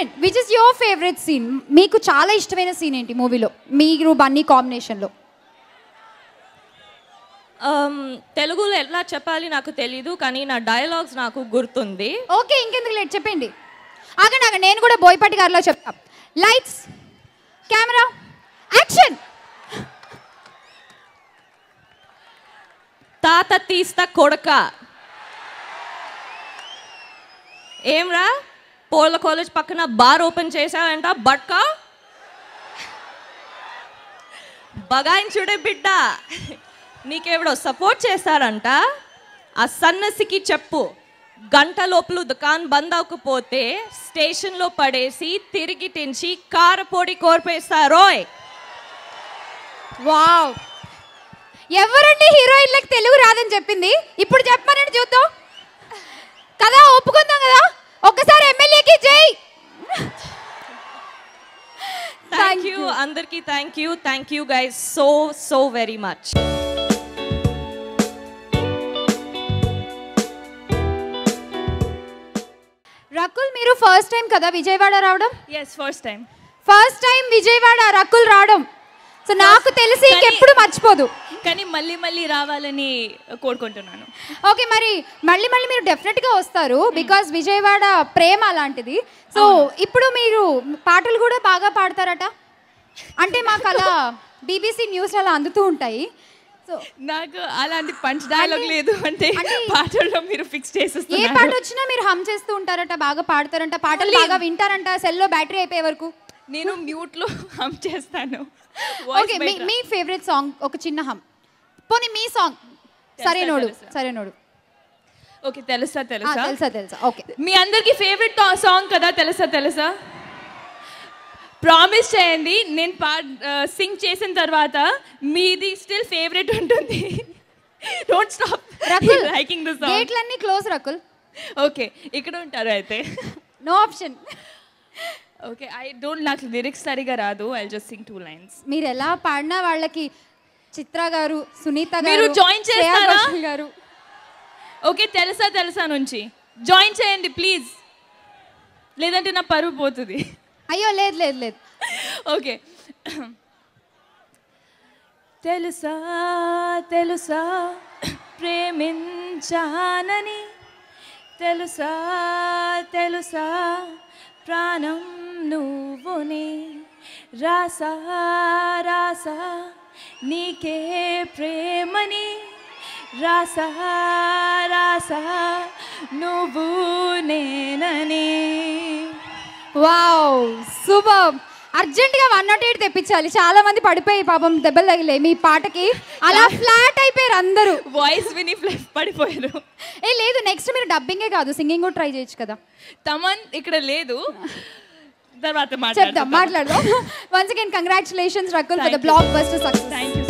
Naveen which is your favourite scene మీకు చాలా ఇష్టమైన సీన్ ఏంటి మూవీలో? మీరు బన్నీ కాంబినేషన్లో. Um, తెలుగులో ఎలా చెప్పాలి నాకు తెలీదు కానీ నా డైలాగ్స్ నాకు గుర్తుంది. ఓకే ఇంకెందుకు లేట్? చెప్పండి. ఆగండి ఆగండి. నేను కూడా బోయపాటి గారిలో చెప్తా. లైట్స్ కెమెరా యాక్షన్ తాత తీస్తా కొడక. ఏమ్రా? పోల కాలేజ్ పక్కన బార్ ఓపెన్ చేశావంట బట్కా? బగాయించుడే బిడ్డ. నీకెవడో సపోర్ట్ చేస్తారంట? ఆ సన్నసికి చెప్పు. గంట లోపల దుకాన్ బంద్ అవ్వకపోతే స్టేషన్లో పడేసి తిరిగి తించి కారపొడి కోర్పేస్తారోయ్. వావ్. ఎవరండి హీరోయిన్లకు తెలుగు రాదని చెప్పింది? ఇప్పుడు చెప్పమని చూద్దాం. కదా ఒప్పుకుందాం కదా? ఒక్కసారి ఎమ్మెల్యేకి జై థ్యాంక్ యూ అందరికీ thank you thank you guys so so very much Rakul మీరు ఫస్ట్ టైం కదా విజయవాడ రావడం? Yes first time first time Vijayawada Rakul రావడం. సో నాకు తెలిసి ఇంకెప్పుడు మర్చిపోదు. కానీ మళ్ళీ మళ్ళీ రావాలని కోరుకుంటున్నాను. ఓకే మరి మళ్ళీ మళ్ళీ మీరు డెఫినెట్గా వస్తారు బికాస్ విజయవాడ ప్రేమ అలాంటిది సో ఇప్పుడు మీరు పాటలు కూడా బాగా పాడతారట? అంటే మాకు అలా బీబీసీ న్యూస్ అలా అందుతూ ఉంటాయి. సో నాకు అలాంటి పంచ్ డైలాగ్ లేదు. అంటే పాటల్లో మీరు ఫిక్స్ ఏ పాట వచ్చినా మీరు హమ్ చేస్తూ ఉంటారట బాగా పాడతారంట పాటలు బాగా వింటారంట సెల్లో బ్యాటరీ అయిపోయే వరకు. నేను మ్యూట్లో హమ్ చేస్తాను. ఓకే మీ మీ ఫేవరెట్ సాంగ్ ఒక చిన్న హమ్ పోనీ మీ సాంగ్ సరే నోడు. సరే నోడు. ఓకే తెలుసా తెలుసా? తెలుసా తెలుసా. ఓకే మీ అందరికి ఫేవరెట్ సాంగ్ కదా తెలుసా తెలుసా? ప్రామిస్ చేయండి. నేను పా సింగ్ చేసిన తర్వాత మీది స్టిల్ ఫేవరెట్ ఉంటుంది. Don't stop Rakul liking the song గేట్లన్నీ close Rakul. Okay ఇక్కడ ఉంటారు అయితే. No option okay I don't నాకు లిరిక్స్ సరిగా రాదు. I just sing two lines మీరు ఎలా పాడినా వాళ్ళకి చిత్ర గారు సునీత గారు శ్రేయా చేస్తారా? గారు. ఓకే తెలుసా తెలుసా నుంచి. జాయిన్ చేయండి ప్లీజ్ లేదంటే నా పరువు పోతుంది. అయ్యో లేదు లేదు లేదు. ఓకే. తెలుసా తెలుసా ప్రేమించానని. తెలుసా తెలుసా ప్రాణం నువ్వునే. రాసా రాసా నీకే ప్రేమని. రాసా రాసా నువ్వు నేనని వావ్ సూపర్ అర్జెంట్గా వన్ నాట్ ఎయిట్ తెప్పించాలి. చాలా మంది పడిపోయి పాపం దెబ్బలు తగిలే మీ పాటకి అలా ఫ్లాట్ అయిపోయారు అందరూ. వాయిస్ విని పడిపోయారు. ఏ లేదు నెక్స్ట్ మీరు డబ్బింగే కాదు సింగింగ్ కూడా ట్రై చేయొచ్చు కదా. తమన్ ఇక్కడ లేదు. తర్వాత చెప్దాం మాట్లాడదాం. Once again congratulations Rakul for the. Blockbuster success you so